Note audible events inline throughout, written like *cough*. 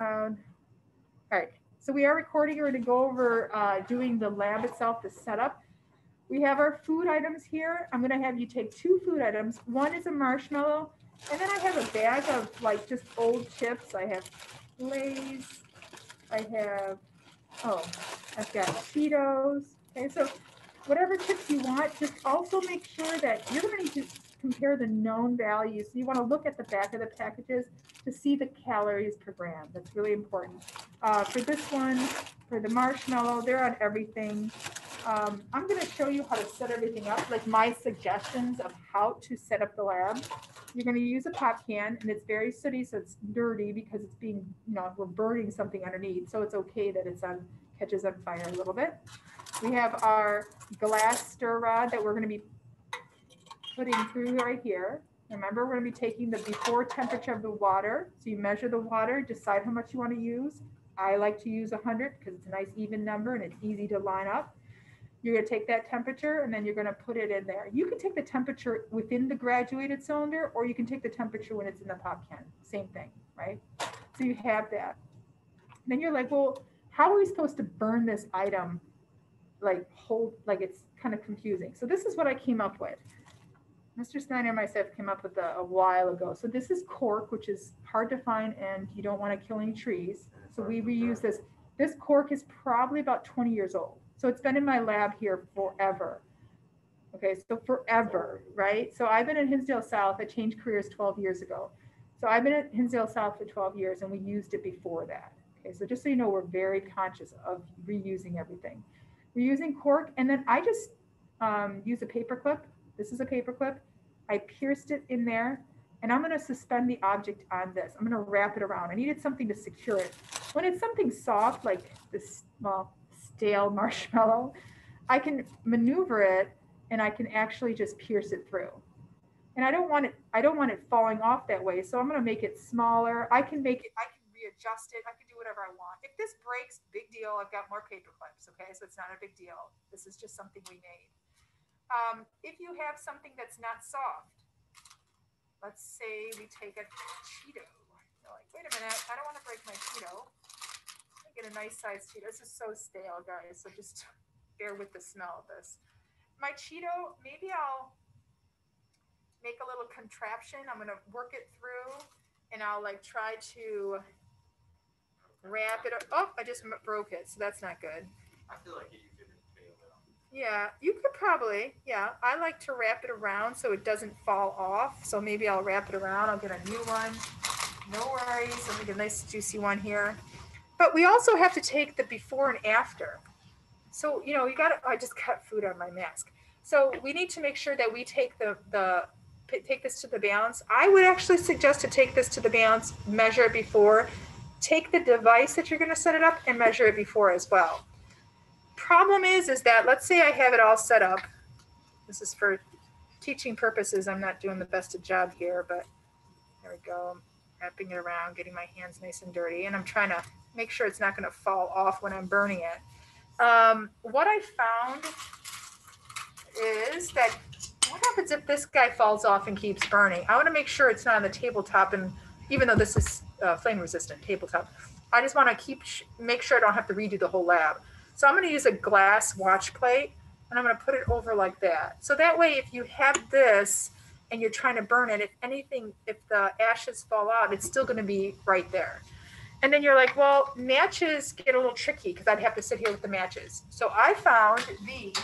Um, all right, so we are recording. We're going to go over uh, doing the lab itself, the setup. We have our food items here. I'm going to have you take two food items. One is a marshmallow, and then I have a bag of like just old chips. I have Lay's. I have, oh, I've got Cheetos. Okay, so whatever chips you want, just also make sure that you're going to need to compare the known values. You want to look at the back of the packages to see the calories per gram. That's really important. Uh, for this one, for the marshmallow, they're on everything. Um, I'm going to show you how to set everything up, like my suggestions of how to set up the lab. You're going to use a pop can, and it's very sooty, so it's dirty because it's being, you know, we're burning something underneath. So it's okay that it's on catches on fire a little bit. We have our glass stir rod that we're going to be putting through right here. Remember, we're going to be taking the before temperature of the water. So you measure the water, decide how much you want to use. I like to use 100 because it's a nice even number and it's easy to line up. You're going to take that temperature and then you're going to put it in there. You can take the temperature within the graduated cylinder or you can take the temperature when it's in the pop can. Same thing, right? So you have that. Then you're like, well, how are we supposed to burn this item? Like hold, like it's kind of confusing. So this is what I came up with. Mr. Snyder and myself came up with a, a while ago. So this is cork, which is hard to find and you don't want to kill any trees. So we reuse this. This cork is probably about 20 years old. So it's been in my lab here forever. Okay, so forever, right? So I've been in Hinsdale South. I changed careers 12 years ago. So I've been at Hinsdale South for 12 years and we used it before that. Okay, so just so you know, we're very conscious of reusing everything. We're using cork and then I just um, use a paper clip this is a paper clip. I pierced it in there and I'm gonna suspend the object on this. I'm gonna wrap it around. I needed something to secure it. When it's something soft, like this, well, stale *laughs* marshmallow, I can maneuver it and I can actually just pierce it through. And I don't want it, I don't want it falling off that way. So I'm gonna make it smaller. I can make it, I can readjust it. I can do whatever I want. If this breaks, big deal. I've got more paper clips, okay? So it's not a big deal. This is just something we made um, if you have something that's not soft, let's say we take a Cheeto. You're like, wait a minute, I don't want to break my Cheeto. I get a nice size Cheeto. This is so stale, guys. So just *laughs* bear with the smell of this. My Cheeto, maybe I'll make a little contraption. I'm going to work it through and I'll like try to wrap it. Oh, I just broke it. So that's not good. I feel like you yeah, you could probably. Yeah, I like to wrap it around so it doesn't fall off. So maybe I'll wrap it around. I'll get a new one. No worries. Me get a nice juicy one here. But we also have to take the before and after. So, you know, you got to, I just cut food on my mask. So we need to make sure that we take the, the, take this to the balance. I would actually suggest to take this to the balance, measure it before, take the device that you're going to set it up and measure it before as well problem is, is that let's say I have it all set up. This is for teaching purposes. I'm not doing the best of job here, but there we go. Wrapping it around, getting my hands nice and dirty, and I'm trying to make sure it's not going to fall off when I'm burning it. Um, what I found is that what happens if this guy falls off and keeps burning? I want to make sure it's not on the tabletop, and even though this is uh, flame resistant tabletop, I just want to keep make sure I don't have to redo the whole lab. So I'm going to use a glass watch plate and I'm going to put it over like that. So that way, if you have this and you're trying to burn it, if anything, if the ashes fall out, it's still going to be right there. And then you're like, well, matches get a little tricky because I'd have to sit here with the matches. So I found these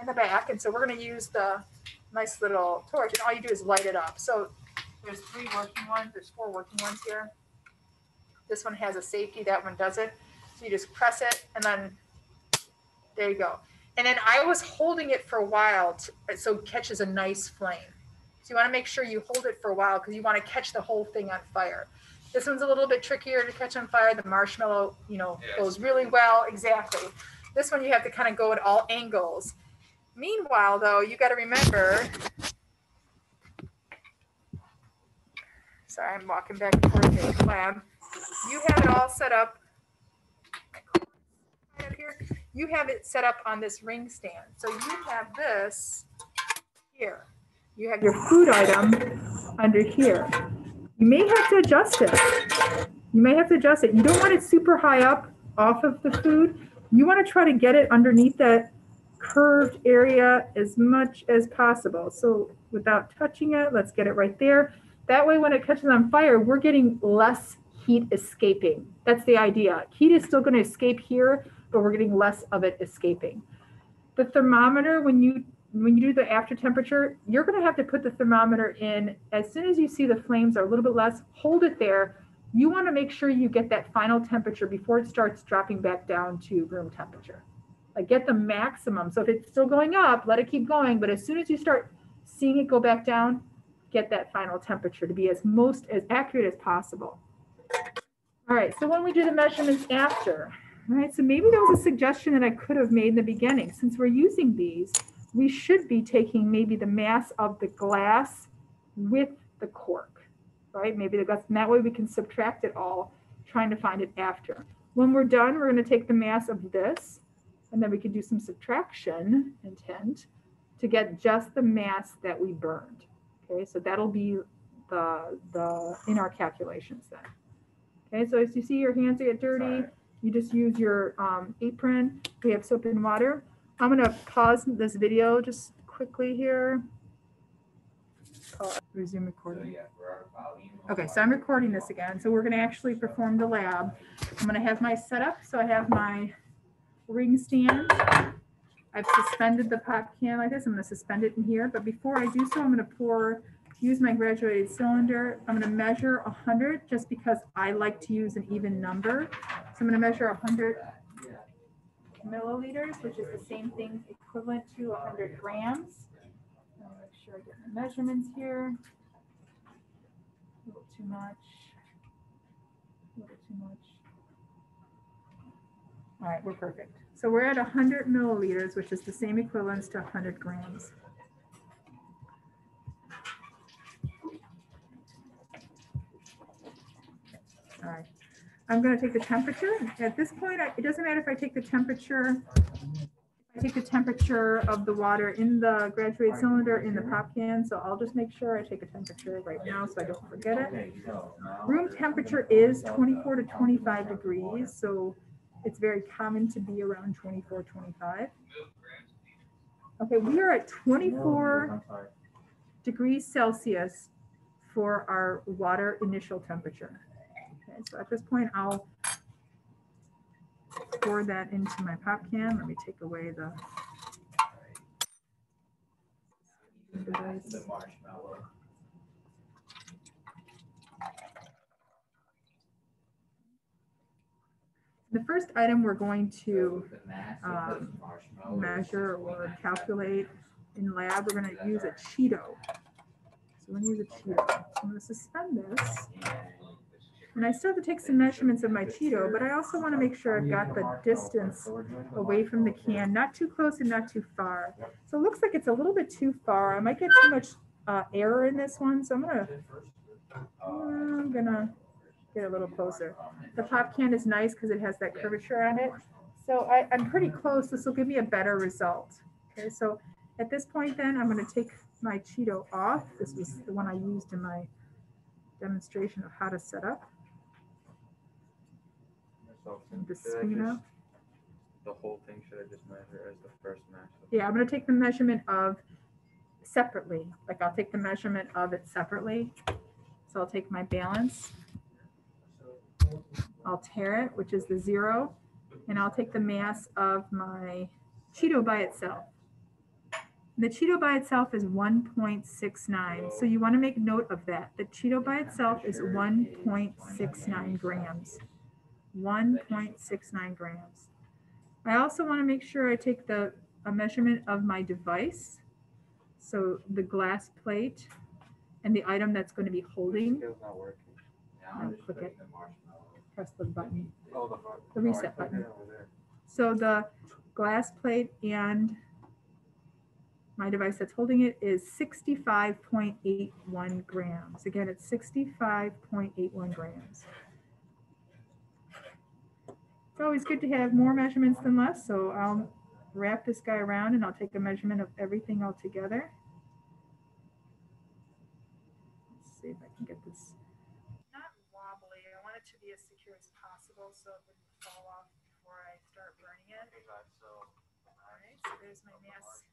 in the back. And so we're going to use the nice little torch and all you do is light it up. So there's three working ones. There's four working ones here. This one has a safety. That one doesn't. You just press it and then there you go. And then I was holding it for a while to, so it catches a nice flame. So you want to make sure you hold it for a while because you want to catch the whole thing on fire. This one's a little bit trickier to catch on fire. The marshmallow, you know, yes. goes really well. Exactly. This one you have to kind of go at all angles. Meanwhile, though, you got to remember. Sorry, I'm walking back and forth the lab. You have it all set up you have it set up on this ring stand. So you have this here. You have your food item under here. You may have to adjust it. You may have to adjust it. You don't want it super high up off of the food. You want to try to get it underneath that curved area as much as possible. So without touching it, let's get it right there. That way when it catches on fire, we're getting less heat escaping. That's the idea. Heat is still going to escape here, but we're getting less of it escaping. The thermometer, when you when you do the after temperature, you're going to have to put the thermometer in as soon as you see the flames are a little bit less, hold it there. You want to make sure you get that final temperature before it starts dropping back down to room temperature. Like get the maximum. So if it's still going up, let it keep going. But as soon as you start seeing it go back down, get that final temperature to be as most as accurate as possible. All right, so when we do the measurements after, all right, so maybe there was a suggestion that I could have made in the beginning. Since we're using these, we should be taking maybe the mass of the glass with the cork, right? Maybe the glass, and that way we can subtract it all, trying to find it after. When we're done, we're gonna take the mass of this, and then we can do some subtraction intent to get just the mass that we burned. Okay, so that'll be the, the in our calculations then. Okay, so as you see your hands get dirty, you just use your um, apron. We have soap and water. I'm gonna pause this video just quickly here. resume recording. Okay, so I'm recording this again. So we're gonna actually perform the lab. I'm gonna have my setup. So I have my ring stand. I've suspended the pop can like this. I'm gonna suspend it in here. But before I do so, I'm gonna pour, use my graduated cylinder. I'm gonna measure 100 just because I like to use an even number. So I'm gonna measure 100 milliliters, which is the same thing equivalent to 100 grams. I'll make sure I get my measurements here. A little too much. A little too much. All right, we're perfect. So we're at 100 milliliters, which is the same equivalence to 100 grams. All right. I'm going to take the temperature. At this point, it doesn't matter if I take the temperature. I take the temperature of the water in the graduated cylinder in the pop can. So I'll just make sure I take a temperature right now so I don't forget it. Room temperature is 24 to 25 degrees. So it's very common to be around 24, 25. Okay, we are at 24 degrees Celsius for our water initial temperature. Okay, so at this point, I'll pour that into my pop can. Let me take away the the marshmallow. The first item we're going to um, measure or calculate in lab, we're going to use a Cheeto. So we're going to use a Cheeto. So I'm going to suspend this. And I still have to take some measurements of my Cheeto, but I also want to make sure I've got the distance away from the can, not too close and not too far. So it looks like it's a little bit too far. I might get too much uh, error in this one, so I'm gonna, I'm gonna get a little closer. The pop can is nice because it has that curvature on it. So I, I'm pretty close. This will give me a better result. Okay, so at this point then, I'm gonna take my Cheeto off. This was the one I used in my demonstration of how to set up. The should speed just- up. The whole thing, should I just measure as the first match? Yeah, I'm gonna take the measurement of separately, like I'll take the measurement of it separately. So I'll take my balance. I'll tare it, which is the zero, and I'll take the mass of my Cheeto by itself. The Cheeto by itself is one point six nine, so you wanna make note of that. The Cheeto by itself is one point six nine grams. One point six nine grams. I also want to make sure I take the a measurement of my device. So the glass plate and the item that's going to be holding, Skill's not working. I'll click it. press the button. Oh, the. The reset button. So the glass plate and my device that's holding it is 65.81 grams. Again, it's 65.81 grams. It's always good to have more measurements than less, so I'll wrap this guy around and I'll take a measurement of everything all together. Let's see if I can get this not wobbly. I want it to be as secure as possible so it wouldn't fall off before I start burning it. All right, so there's my mass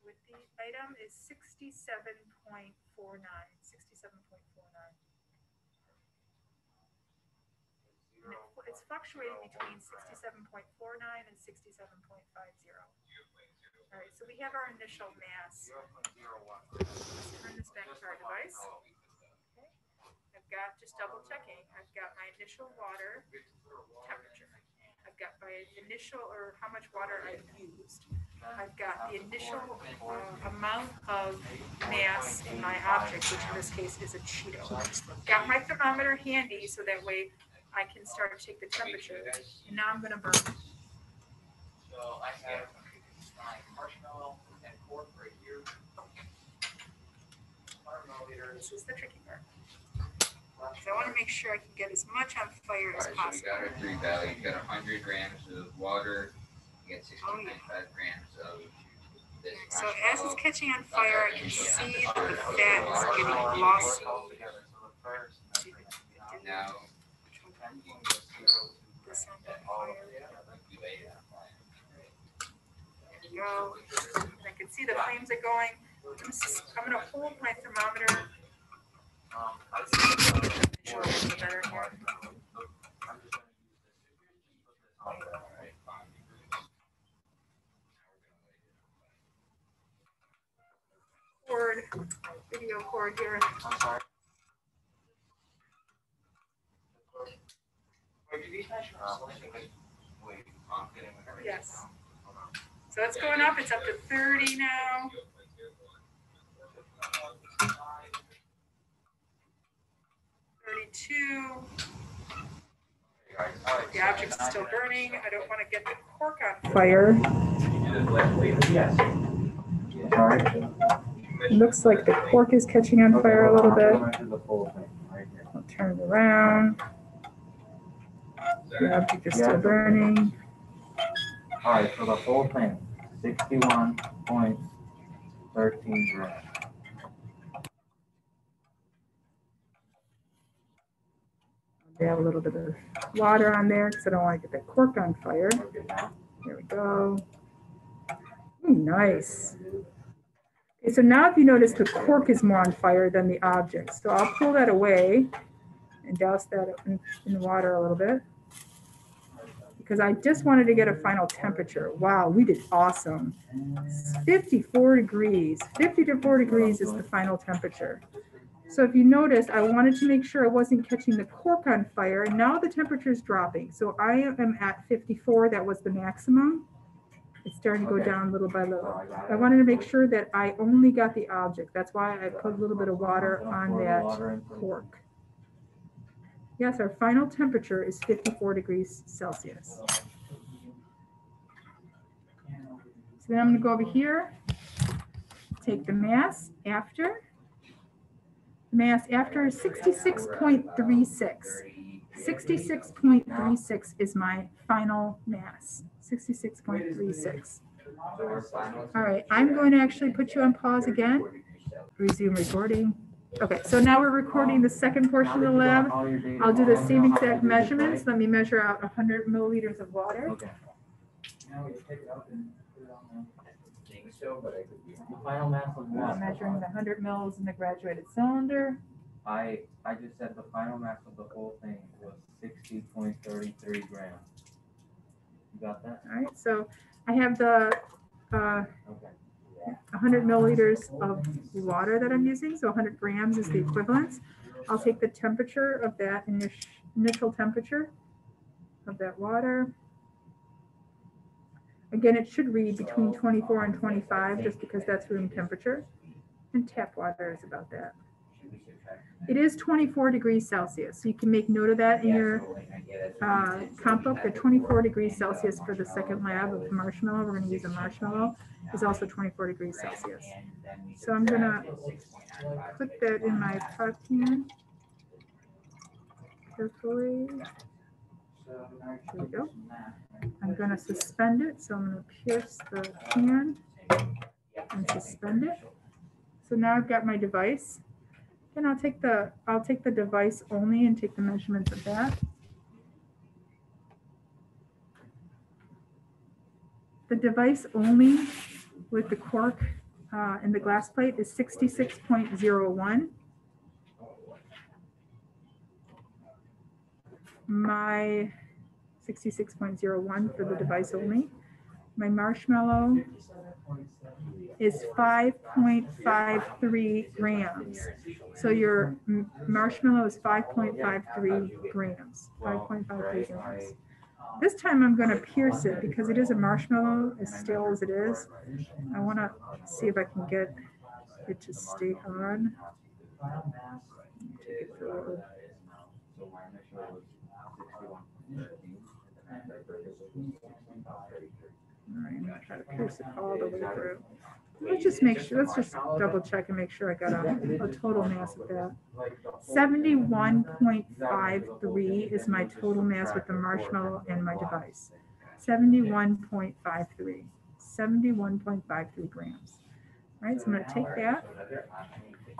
with the item is 67.49, 67.49. it, it's fluctuating between 67.49 and 67.50. All right, so we have our initial mass. Let's turn this back to our device. Okay. I've got, just double checking, I've got my initial water temperature. I've got my initial, or how much water I've used. I've got the initial uh, amount of mass in my object, which in this case is a Cheeto. Got my thermometer handy so that way I can start to take the temperature. And now I'm gonna burn. So I have my marshmallow and pork right here. Hundred milliliters. This is the tricky part. So I wanna make sure I can get as much on fire as Alright, so we possible. got our three value, you got a hundred grams of water, you got Oh, sixteen yeah. point grams of this So as it's catching on fire, I can see that the fat is getting lost. All together, so the first. Now, This on the All fire. together. you lay it on fire. There you I can see the flames are going. I'm just- I'm gonna hold my thermometer. I was thinking about- Show it a little better here. I'm just gonna use this. Put this on. Alright, fine. Now we're gonna lay it on fire. Cord, video cord here. I'm sorry. Wait, do these measure up? Wait, I'm getting. Yes. So it's going up. It's up to thirty now. Thirty-two. The object's still burning. I don't wanna get the cork on fire. Yes. Sorry. Looks like the cork is catching on fire a little bit. The full thing, right here. I'll turn it around. The object is still burning. All right, so the whole thing, sixty-one point thirteen grams. They have a little bit of water on there because I don't want to get that cork on fire. Okay, There we go. Ooh, nice. Okay, so now if you notice, the cork is more on fire than the object. So I'll pull that away and douse that in, in water a little bit. Because I just wanted to get a final temperature. Wow, we did awesome. 54 degrees. 50 to 4 degrees is the final temperature. So if you notice, I wanted to make sure I wasn't catching the cork on fire, and now the temperature is dropping. So I am at 54, that was the maximum. It's starting to go Okay. down little by little. I got I it. wanted to make sure that I only got the object. That's why I put a little bit of water on that water in for- cork. Yes, our final temperature is 54 degrees Celsius. So then I'm gonna go over here, take the mass after. Mass after is 66.36. 66.36 is my final mass, 66.36. So our final- All right, I'm going to actually put you on pause again, resume recording. Okay, so now we're recording the second portion of the Now that you lab. got all your data, I'll do the same you know how to exact measurements. Let me measure out 100 milliliters of water. Okay. Now we take it up and put it on so, but I could be. The final mass of I'm measuring the 100 mils in the graduated cylinder. I, I just said the final mass of the whole thing was sixty point thirty-three grams. You got that? All right, so I have the uh, Okay. 100 milliliters of water that I'm using, so 100 grams is the equivalence. I'll take the temperature of that initial, initial temperature of that water. Again, it should read between 24 and 25, just because that's room temperature. And tap water is about that. It is 24 degrees Celsius, so you can make note of that in your uh, comp book, the 24 degrees Celsius for the second lab of marshmallow, we're gonna use a marshmallow, is also 24 degrees Celsius. So I'm gonna put that in my pot pan. Carefully, there we go. I'm gonna suspend it, so I'm gonna pierce the can and suspend it. So now I've got my device. Then I'll take the, I'll take the device only and take the measurements of that. The device only with the cork uh, and the glass plate is 66.01. My 66.01 for the device only. My marshmallow is five point five three grams. So your marshmallow is five point five three grams, five point five three grams. This time I'm gonna pierce it because it is a marshmallow, as stale as it is. I wanna see if I can get it to stay on. All right, I'm gonna try to pierce it all the way through. Let's just make sure, let's just double check and make sure I got a, a total mass of that. Seventy-one point five three is my total mass with the marshmallow and my device. Seventy-one point five three. Seventy-one point five three grams. All right, so I'm gonna take that,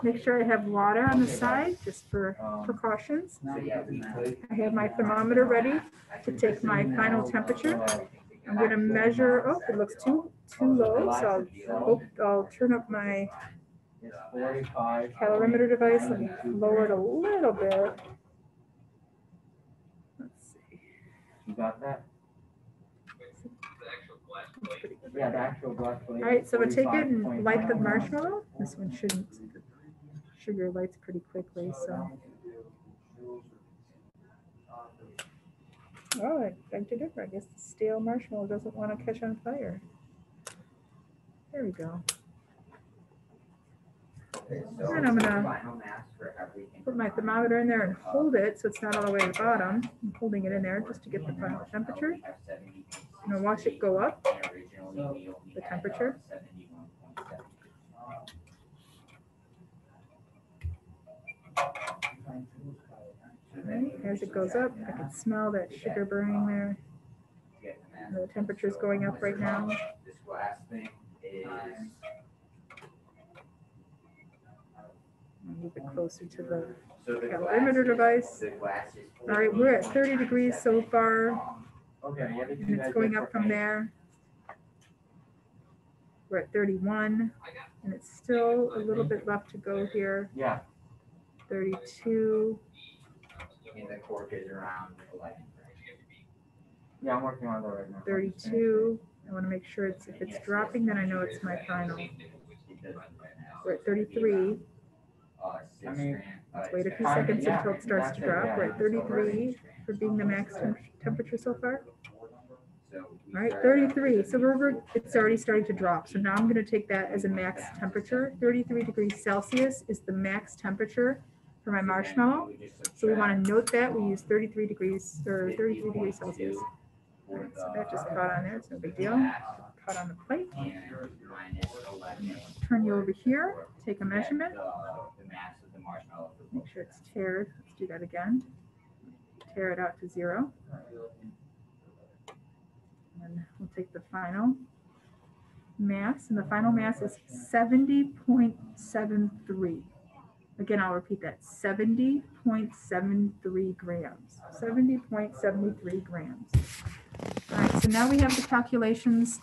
make sure I have water on the side, just for Um, precautions. so yeah, we could- I have my thermometer ready to take my final temperature. I'm gonna measure, oh, it looks too, too low, so I'll, oh, I'll turn up my calorimeter device and lower it a little bit. Let's see. You got that? Yeah, the actual glass plate. All right, so I'm gonna take it and light the marshmallow. This one shouldn't, sugar lights pretty quickly, so. Oh, I beg to differ. I guess the stale marshmallow doesn't want to catch on fire. There we go. And I'm gonna put my thermometer in there and hold it so it's not all the way at the bottom. I'm holding it in there just to get the final temperature. I'm gonna watch it go up, the temperature. right? As it goes up, I can smell that sugar burning there. And the temperature is going up right now. This last thing is. Move it closer to the so calorimeter device. All right, we're at 30 degrees so far. Okay, and it's going up from there. We're at 31, and it's still a little bit left to go here. Yeah. 32 in the cork is around eleven. Yeah, I'm working on that right now. thirty-two, I wanna make sure it's, if it's dropping, then I know it's my final. We're at thirty-three, I mean, let's wait a few seconds yeah, until it starts to drop, yeah, we're at thirty-three for being the max temperature so far. All right, thirty-three, so we're- it's already starting to drop, so now I'm gonna take that as a max temperature, thirty-three degrees Celsius is the max temperature for my marshmallow. So we want to note that. We use 33 degrees or 33 degrees Celsius. So that just caught on there. It's no big deal. Caught on the plate. and minus 11 Turn you over here, take a measurement. Make sure it's tiered. Let's do that again. Tare it out to zero. And we'll take the final mass, and the final mass is seventy point seven three. Again, I'll repeat that, seventy point seven three grams, seventy point seventy three grams. All right, so now we have the calculations.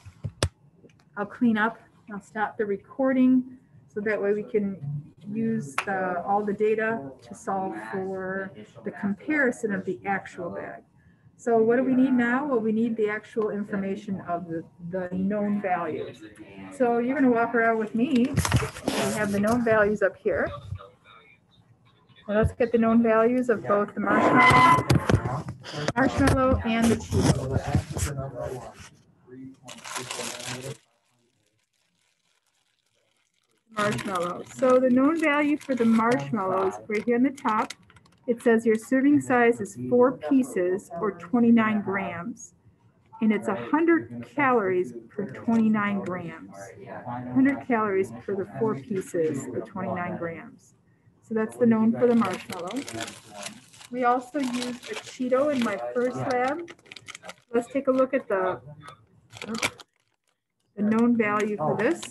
I'll clean up, I'll stop the recording, so that way we can use the, all the data to solve for the comparison of the actual bag. So what do we need now? Well, we need the actual information of the, the known values. So you're gonna walk around with me. We have the known values up here. Well, let's get the known values of both the marshmallow, marshmallow and the Cheeto. Marshmallow. So the known value for the marshmallows, right here on the top, it says your serving size is four pieces or twenty-nine grams. And it's hundred calories per twenty-nine grams. Hundred calories per the four pieces or twenty-nine grams. So that's the known for the marshmallow. We also used a Cheeto in my first lab. Let's take a look at the the known value for oh. this.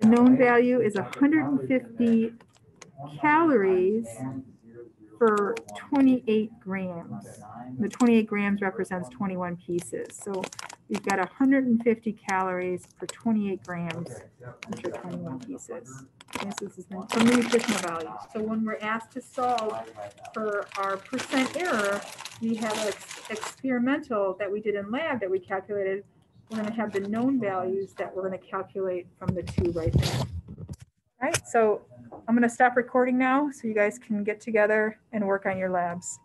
The known value is hundred and fifty calories for 28 grams. The 28 grams represents 21 pieces. So we've got 150 calories per 28 grams, which are 21 pieces. This is the nutritional value. So when we're asked to solve for our percent error, we have an ex- experimental that we did in lab that we calculated. We're gonna have the known values that we're gonna calculate from the two right there. All right, so I'm gonna stop recording now so you guys can get together and work on your labs.